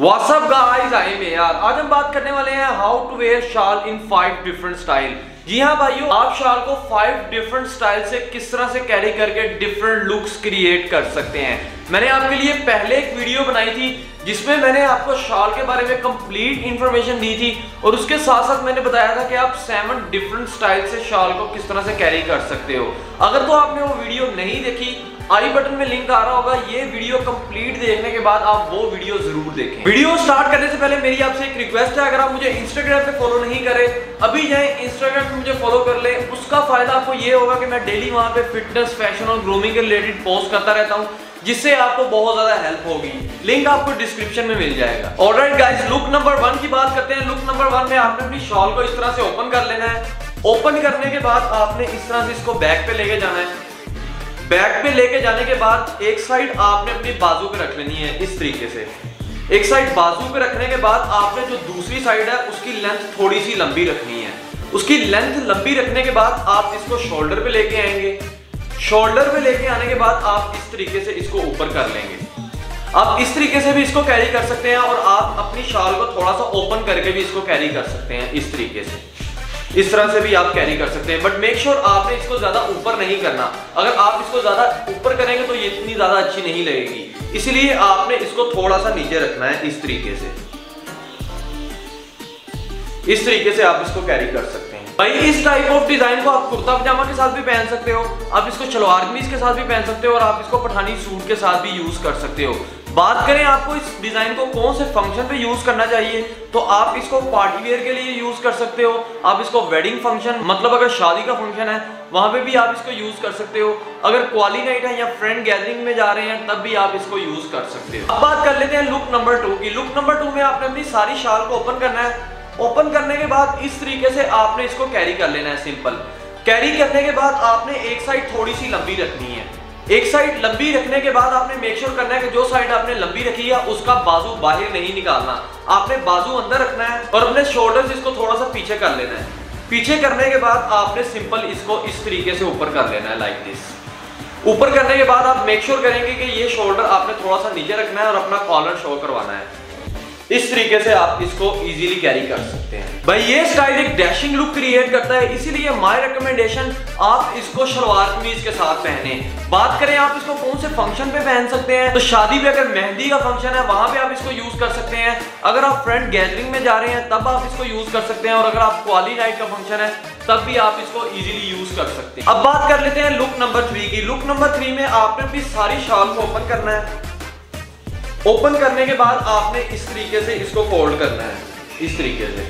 WhatsApp guys I में यार आज हम बात करने वाले हैं how to wear shawl in five different style जी हाँ भाइयों, आप शाल को फाइव डिफरेंट स्टाइल से किस तरह से कैरी करके डिफरेंट लुक्स क्रिएट कर सकते हैं। मैंने आपके लिए पहले एक वीडियो बनाई थी, जिसमें मैंने आपको शॉल के बारे में कंप्लीट इंफॉर्मेशन दी थी, और उसके साथ साथ मैंने बताया था कि आप सेवन डिफरेंट स्टाइल से शॉल को किस तरह से कैरी कर सकते हो। अगर तो आपने वो वीडियो नहीं देखी, आई बटन में लिंक आ रहा होगा, ये वीडियो कंप्लीट देखने के बाद आप वो वीडियो ज़रूर देखें। वीडियो स्टार्ट करने से पहले मेरी आपसे एक रिक्वेस्ट है, अगर आप मुझे इंस्टाग्राम पे फॉलो नहीं करें, अभी जाए इंस्टाग्राम पे मुझे फॉलो कर ले, उसका फ़ायदा आपको ये होगा कि मैं डेली वहाँ पे फिटनेस फ़ैशन और ग्रूमिंग के रिलेटेड पोस्ट करता रहता हूँ। जिससे आपको बहुत ज़्यादा हेल्प होगी। लिंक आपको डिस्क्रिप्शन में मिल जाएगा। Alright guys look number one की बात करते हैं। लुक नंबर वन में आपने अपनी शॉल को इस तरह से ओपन कर लेना है। ओपन करने के बाद आपने इस तरह से इसको बैक पे लेके जाना है। बैक पे लेके जाने के बाद एक साइड आपने अपनी बाजू पे रख लेनी है इस तरीके से। एक साइड बाजू पे रखने के बाद आपने जो दूसरी साइड है, उसकी लेंथ थोड़ी सी लंबी रखनी है। उसकी लेंथ लंबी रखने के बाद आप इसको शोल्डर पे लेके आएँगे। शोल्डर पे लेके आने के बाद आप इस तरीके से इसको ऊपर कर लेंगे। आप इस तरीके से भी इसको कैरी कर सकते हैं और आप अपनी शाल को थोड़ा सा ओपन करके भी इसको कैरी कर सकते हैं इस तरीके से। इस तरह से भी आप कैरी कर सकते हैं। बट मेक श्योर आपने इसको ज़्यादा ऊपर नहीं करना। अगर आप इसको ज़्यादा ऊपर करेंगे तो ये इतनी ज़्यादा अच्छी नहीं लगेगी। इसलिए आपने इसको थोड़ा सा नीचे रखना है इस तरीके से। इस तरीके से आप इसको कैरी कर सकते हैं। भाई, इस टाइप ऑफ़ डिज़ाइन को आप कुर्ता पजामा के साथ भी पहन सकते हो, आप इसको शलवार कमीज के साथ भी पहन सकते हो और आप इसको पठानी सूट के साथ भी यूज़ कर सकते हो। बात करें आपको इस डिज़ाइन को कौन से फ़ंक्शन पे यूज़ करना चाहिए तो आप इसको पार्टी वेयर के लिए यूज़ कर सकते हो, आप इसको वेडिंग फ़ंक्शन मतलब अगर शादी का फ़ंक्शन है, वहाँ पे भी आप इसको यूज़ कर सकते हो। अगर क्वाली नाइट है या फ्रेंड गैदरिंग में जा रहे हैं, तब भी आप इसको यूज़ कर सकते हो। अब बात कर लेते हैं लुक नंबर टू की। लुक नंबर टू में आपने अपनी सारी शाल को ओपन करना है। ओपन करने के बाद इस तरीके से आपने इसको कैरी कर लेना है सिंपल कैरी करने के बाद आपने एक साइड थोड़ी सी लंबी रखनी है। एक साइड लंबी रखने के बाद आपने मेक श्योर करना है कि जो साइड आपने लंबी रखी है, उसका बाजू बाहर नहीं निकालना। आपने बाजू अंदर रखना है और अपने शोल्डर्स इसको थोड़ा सा पीछे कर लेना है। पीछे करने के बाद आपने सिंपल इसको इस तरीके से ऊपर कर लेना है लाइक दिस ऊपर करने के बाद आप मेक श्योर करेंगे कि ये शोल्डर आपने थोड़ा सा नीचे रखना है और अपना कॉलर शो करवाना है। इस तरीके से आप इसको इजीली कैरी कर सकते हैं। भाई, ये स्टाइल एक डैशिंग लुक क्रिएट करता है, इसीलिए माय रिकमेंडेशन आप इसको शलवार कमीज के साथ पहने। बात करें, आप इसको कौन से फ़ंक्शन पे पहन सकते हैं? तो शादी पे अगर मेहंदी का फ़ंक्शन है, वहाँ पे आप इसको यूज़ कर सकते हैं। अगर आप फ्रेंड गैदरिंग में जा रहे हैं, तब आप इसको यूज़ कर सकते हैं और अगर आप क्वाली नाइट का फ़ंक्शन है, तब भी आप इसको इजीली यूज़ कर सकते हैं। अब बात कर लेते हैं लुक नंबर थ्री की। लुक नंबर थ्री में आपने अपनी सारी शाल को ओपन करना है। ओपन करने के बाद आपने इस तरीके से इसको फोल्ड करना है। इस तरीके से।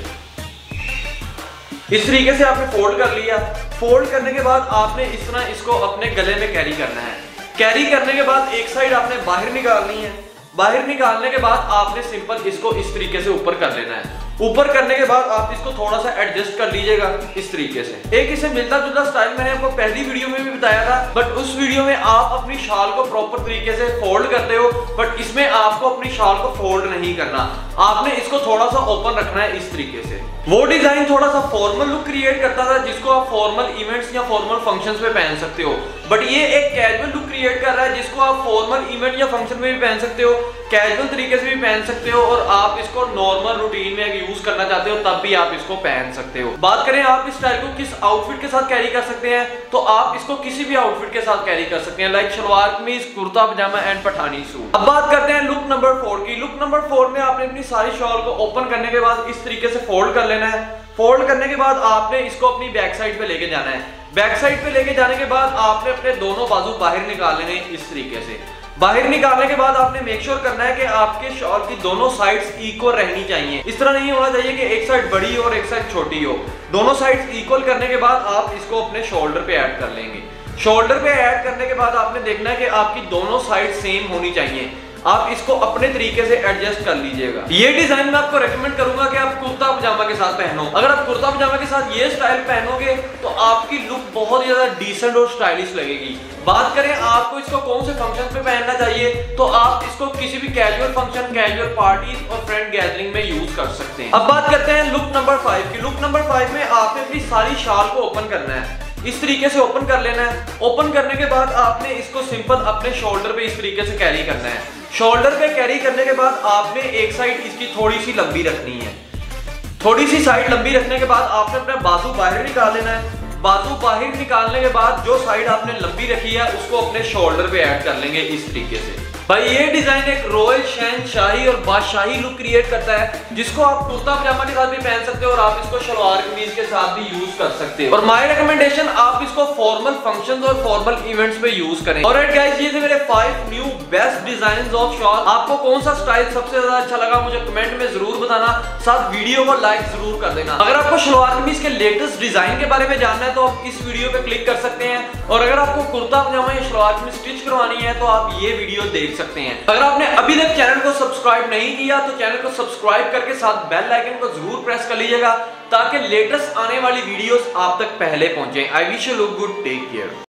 इस तरीके से आपने फोल्ड कर लिया। फोल्ड करने के बाद आपने इस तरह इसको अपने गले में कैरी करना है। कैरी करने के बाद एक साइड आपने बाहर निकालनी है। बाहर निकालने के बाद आपने सिंपल इसको इस तरीके से ऊपर कर लेना है। ऊपर करने के बाद आप इसको थोड़ा सा एडजस्ट कर लीजिएगा इस तरीके से। एक इसे मिलता जुलता स्टाइल मैंने आपको पहली वीडियो में भी बताया था बट उस वीडियो में आप अपनी शाल को प्रॉपर तरीके से फोल्ड करते हो बट इसमें आपको अपनी शाल को फोल्ड नहीं करना। आपने इसको थोड़ा सा ओपन रखना है इस तरीके से। वो डिज़ाइन थोड़ा सा फॉर्मल लुक क्रिएट करता था, जिसको आप फॉर्मल इवेंट्स या फॉर्मल फ़ंक्शंस में पहन सकते हो। बट ये एक कैजुअल लुक क्रिएट कर रहा है, जिसको आप फॉर्मल इवेंट या फ़ंक्शन में भी पहन सकते हो कैजुअल तरीके से भी पहन सकते हो, और आप इसको नॉर्मल रूटीन में यूज़ करना चाहते हो, तब भी आप इसको पहन सकते हो। बात करें आप इस स्टाइल को किस आउटफिट के साथ कैरी कर सकते हैं तो आप इसको किसी भी आउटफिट के साथ कैरी कर सकते हैं like shalwar kameez, kurta, pyjama and Pathani suit अब बात करते हैं लुक नंबर फोर की। लुक नंबर फोर में आपने अपनी सारी शॉल को ओपन करने के बाद इस तरीके से फोल्ड कर लेना है। फोल्ड करने के बाद आपने इसको अपनी बैक साइड पे लेके जाना है। बैक साइड पे लेके जाने के बाद आपने अपने दोनों बाजू बाहर निकाल लेने इस तरीके से। बाहर निकालने के बाद आपने मेक श्योर करना है कि आपके शॉल की दोनों साइड्स इक्वल रहनी चाहिए। इस तरह नहीं होना चाहिए कि एक साइड बड़ी हो और एक साइड छोटी हो। दोनों साइड्स इक्वल करने के बाद आप इसको अपने शोल्डर पे ऐड कर लेंगे। शोल्डर पे ऐड करने के बाद आपने देखना है कि आपकी दोनों साइड सेम होनी चाहिए। आप इसको अपने तरीके से एडजस्ट कर लीजिएगा। ये डिज़ाइन मैं आपको रेकमेंड करूँगा कि आप कुर्ता पजामा के साथ पहनो। अगर आप कुर्ता पजामा के साथ ये स्टाइल पहनोगे तो आपकी लुक बहुत ज़्यादा डिसेंट और स्टाइलिश लगेगी। बात करें आपको इसको कौन से फ़ंक्शन पे पहनना चाहिए तो आप इसको किसी भी कैजुअल फ़ंक्शन कैजुअल पार्टी और फ्रेंड गैदरिंग में यूज़ कर सकते हैं। अब बात करते हैं लुक नंबर फाइव की। लुक नंबर फाइव में आपने अपनी सारी शाल को ओपन करना है। इस तरीके से ओपन कर लेना है। ओपन करने के बाद आपने इसको सिंपल अपने शोल्डर पे इस तरीके से कैरी करना है। शोल्डर पे कैरी करने के बाद आपने एक साइड इसकी थोड़ी सी लंबी रखनी है। थोड़ी सी साइड लंबी रखने के बाद आपने अपना बाजू बाहर निकाल लेना है। बाजू बाहर निकालने के बाद जो साइड आपने लंबी रखी है, उसको अपने शोल्डर पे ऐड कर लेंगे इस तरीके से। भाई, ये डिज़ाइन एक रॉयल शहन शाही और बादशाही लुक क्रिएट करता है, जिसको आप कुर्ता पजामा के साथ भी पहन सकते हो और आप इसको शलवार कमीज के साथ भी यूज़ कर सकते हो। और माय रिकमेंडेशन आप इसको फॉर्मल फ़ंक्शंस और फॉर्मल इवेंट्स पे यूज़ करें। और गाइस ये थे मेरे five new best design of shawl आपको कौन सा स्टाइल सबसे ज़्यादा अच्छा लगा, मुझे कमेंट में ज़रूर बताना। साथ वीडियो को लाइक ज़रूर कर देना। अगर आपको शलवार कमीज के लेटेस्ट डिज़ाइन के बारे में जानना है तो आप इस वीडियो पे क्लिक कर सकते हैं। और अगर आपको कुर्ता पजामा या शलवार कमीज स्टिच करवानी है तो आप ये वीडियो देख सकते हैं। अगर आपने अभी तक चैनल को सब्सक्राइब नहीं किया तो चैनल को सब्सक्राइब करके साथ बेल आइकन को ज़रूर प्रेस कर लीजिएगा, ताकि लेटेस्ट आने वाली वीडियोस आप तक पहले पहुँचे। I wish you look good take care